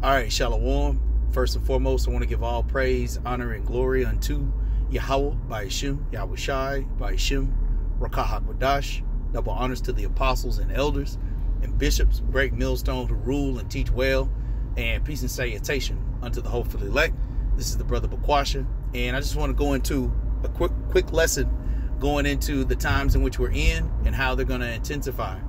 All right, Shalom. First and foremost, I want to give all praise, honor, and glory unto Yahweh by Hashem, Yahweh Shai by Hashem, Rakah HaKodash. Double honors to the apostles and elders and bishops, great millstone who rule and teach well, and peace and salutation unto the hopeful elect. This is the brother Bakwasha, and I just want to go into a quick quick lesson going into the times in which we're in and how they're going to intensify.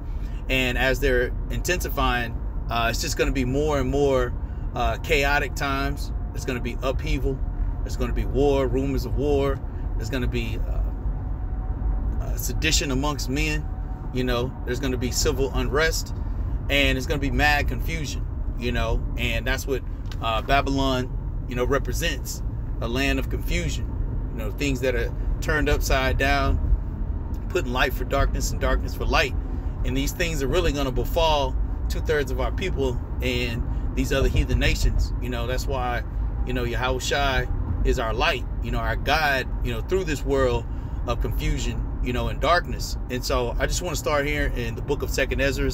And as they're intensifying, uh, it's just going to be more and more uh, chaotic times. It's going to be upheaval. There's going to be war, rumors of war. There's going to be uh, uh, sedition amongst men. You know, there's going to be civil unrest, and it's going to be mad confusion. You know, and that's what uh, Babylon, you know, represents a land of confusion. You know, things that are turned upside down, putting light for darkness and darkness for light. And these things are really going to befall two thirds of our people and these other heathen nations. You know, that's why, you know, Yahweh Shai is our light, you know, our guide, you know, through this world of confusion, you know, and darkness. And so I just want to start here in the book of Second Ezra,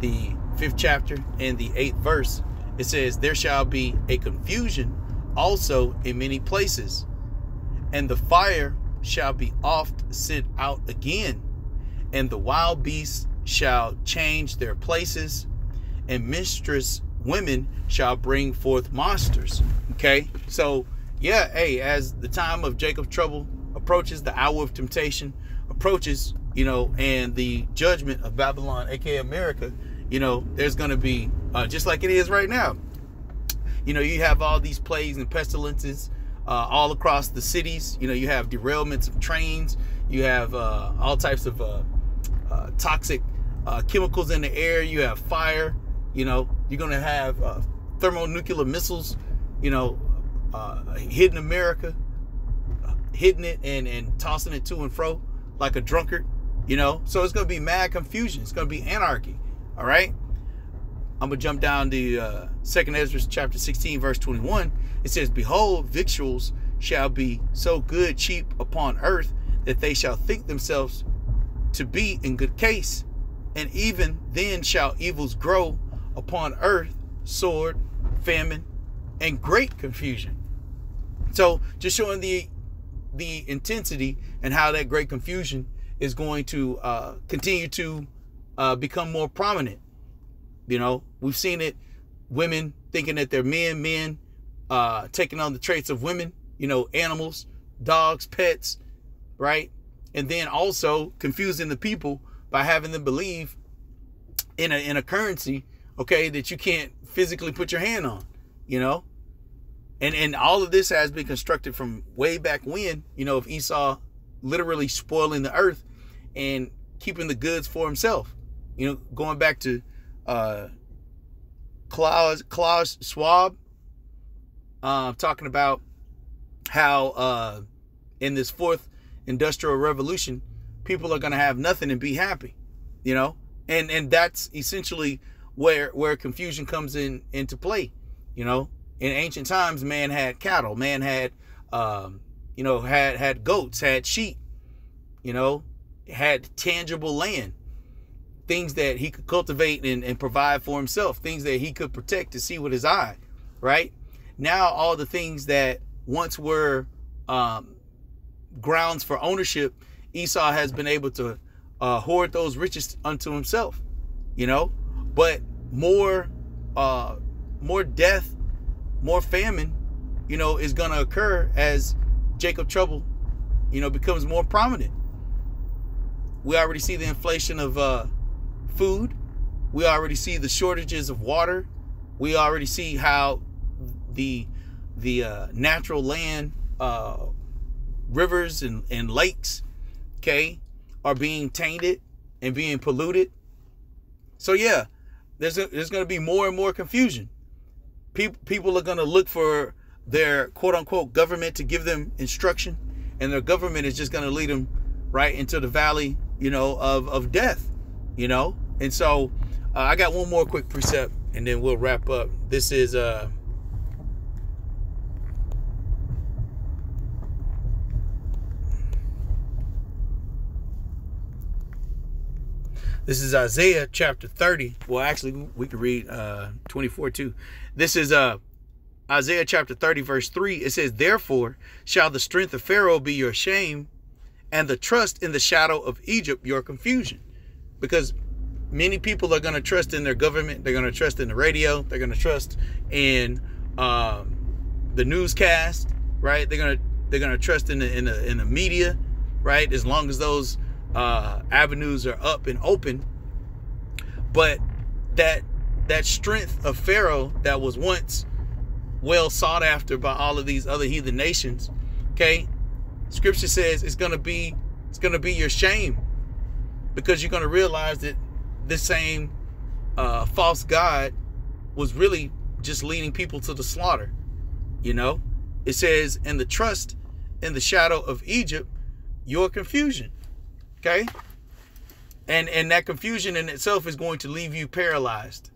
the fifth chapter and the eighth verse. It says, There shall be a confusion also in many places, and the fire shall be oft sent out again, and the wild beasts shall change their places, and mistress women shall bring forth monsters. Okay, so yeah, hey, as the time of Jacob's trouble approaches, the hour of temptation approaches, you know, and the judgment of Babylon, aka America, you know, there's going to be uh, just like it is right now. You know, you have all these plagues and pestilences uh, all across the cities. You know, you have derailments of trains. You have uh, all types of uh, uh toxic uh, chemicals in the air. You have fire. You know, you're going to have uh, thermonuclear missiles. You know, uh, hitting America, hitting it and and tossing it to and fro like a drunkard. You know, so it's going to be mad confusion. It's going to be anarchy. All right. I'm gonna jump down to uh, Second Ezra chapter 16, verse 21. It says, "Behold, victuals shall be so good cheap upon earth that they shall think themselves to be in good case, and even then shall evils grow upon earth, sword, famine, and great confusion." So, just showing the the intensity and how that great confusion is going to uh, continue to uh, become more prominent you know, we've seen it. Women thinking that they're men, men uh, taking on the traits of women. You know, animals, dogs, pets, right? And then also confusing the people by having them believe in a in a currency, okay, that you can't physically put your hand on. You know, and and all of this has been constructed from way back when. You know, of Esau literally spoiling the earth and keeping the goods for himself. You know, going back to uh, Klaus, Klaus Schwab uh, talking about how uh, in this fourth industrial revolution, people are going to have nothing and be happy, you know, and and that's essentially where where confusion comes in into play, you know. In ancient times, man had cattle, man had, um, you know, had had goats, had sheep, you know, had tangible land things that he could cultivate and, and provide for himself, things that he could protect to see with his eye, right? Now, all the things that once were um, grounds for ownership, Esau has been able to uh, hoard those riches unto himself, you know. But more, uh, more death, more famine, you know, is going to occur as Jacob trouble, you know, becomes more prominent. We already see the inflation of uh, food. We already see the shortages of water. We already see how the the uh, natural land, uh, rivers and, and lakes, okay, are being tainted and being polluted. So yeah, there's there's going to be more and more confusion. People people are going to look for their quote unquote government to give them instruction, and their government is just going to lead them right into the valley, you know, of of death, you know. And so uh, I got one more quick precept and then we'll wrap up. This is uh This is Isaiah chapter 30. Well, actually, we can read uh, 24 too. This is uh, Isaiah chapter 30, verse 3. It says, Therefore shall the strength of Pharaoh be your shame, and the trust in the shadow of Egypt your confusion. Because many people are going to trust in their government. They're going to trust in the radio. They're going to trust in um, the newscast, right? They're going to they're going to trust in the in the in the media, right? As long as those uh, avenues are up and open. But that that strength of Pharaoh that was once well sought after by all of these other heathen nations, okay? Scripture says it's gonna be it's gonna be your shame because you're gonna realize that this same uh, false god was really just leading people to the slaughter. You know, it says, "And the trust in the shadow of Egypt, your confusion." Okay? And and that confusion in itself is going to leave you paralyzed.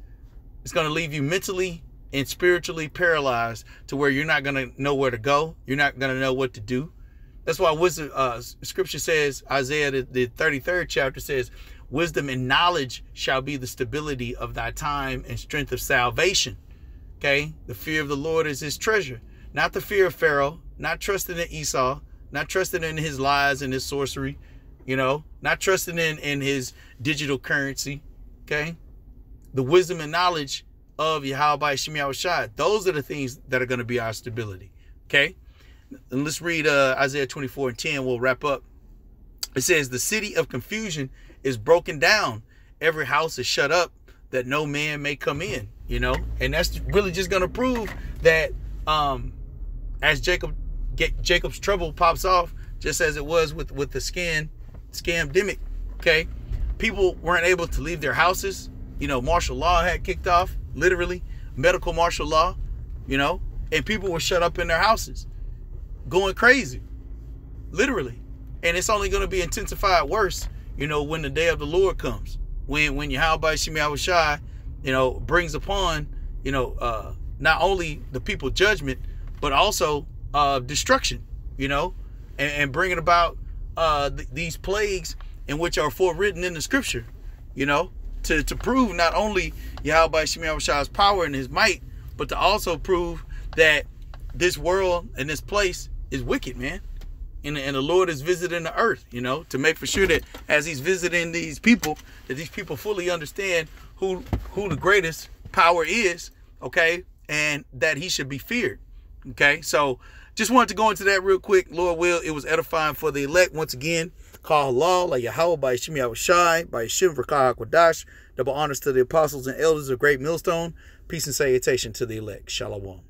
It's going to leave you mentally and spiritually paralyzed to where you're not going to know where to go. You're not going to know what to do. That's why wisdom, uh, scripture says, Isaiah, the, the 33rd chapter says, wisdom and knowledge shall be the stability of thy time and strength of salvation. Okay. The fear of the Lord is his treasure, not the fear of Pharaoh, not trusting in Esau, not trusting in his lies and his sorcery, you know, not trusting in in his digital currency, okay? The wisdom and knowledge of Yahweh Shem Shai. Those are the things that are going to be our stability, okay? And let's read uh, Isaiah 24 and 10. We'll wrap up. It says, The city of confusion is broken down. Every house is shut up that no man may come in, you know? And that's really just going to prove that um, as Jacob get Jacob's trouble pops off, just as it was with, with the skin scamdemic. Okay, people weren't able to leave their houses. You know, martial law had kicked off, literally medical martial law. You know, and people were shut up in their houses, going crazy, literally. And it's only going to be intensified worse. You know, when the day of the Lord comes, when when Yahweh Shem Shai, you know, brings upon you know uh, not only the people judgment, but also uh, destruction. You know, and, and bringing about uh, th- these plagues in which are forewritten in the scripture, you know, to, to prove not only Yahweh Shem Shai's power and his might, but to also prove that this world and this place is wicked, man. And, and the Lord is visiting the earth, you know, to make for sure that as he's visiting these people, that these people fully understand who who the greatest power is, okay, and that he should be feared. Okay, so just wanted to go into that real quick. Lord will, it was edifying for the elect. Once again, call law, like Yahweh by Shemi Shai, by Shim Rakah Double honors to the apostles and elders of Great Millstone. Peace and salutation to the elect. Shalom.